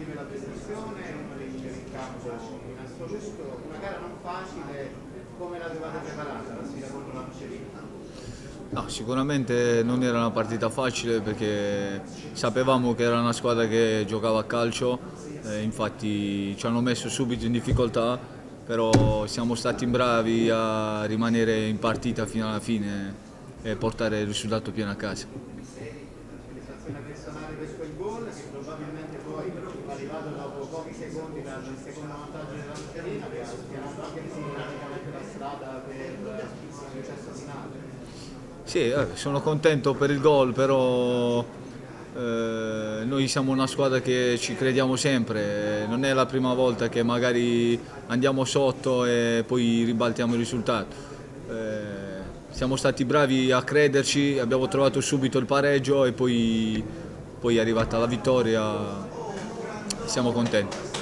momenti della prestazione, uno dei migliori in campo in assoluto, una gara non facile, come l'avevate preparata la sfida contro la Nocerina? No, sicuramente non era una partita facile perché sapevamo che era una squadra che giocava a calcio, eh, infatti ci hanno messo subito in difficoltà, però siamo stati bravi a rimanere in partita fino alla fine e portare il risultato pieno a casa. Soddisfazione personale per quel gol che probabilmente poi arrivato dopo pochi secondi dal secondo vantaggio della Nocerina che ha spianato anche psicologicamente la strada per il successo finale. Sì, eh, sono contento per il gol, però eh, noi siamo una squadra che ci crediamo sempre, non è la prima volta che magari andiamo sotto e poi ribaltiamo il risultato. Eh, siamo stati bravi a crederci, abbiamo trovato subito il pareggio e poi, poi è arrivata la vittoria, siamo contenti.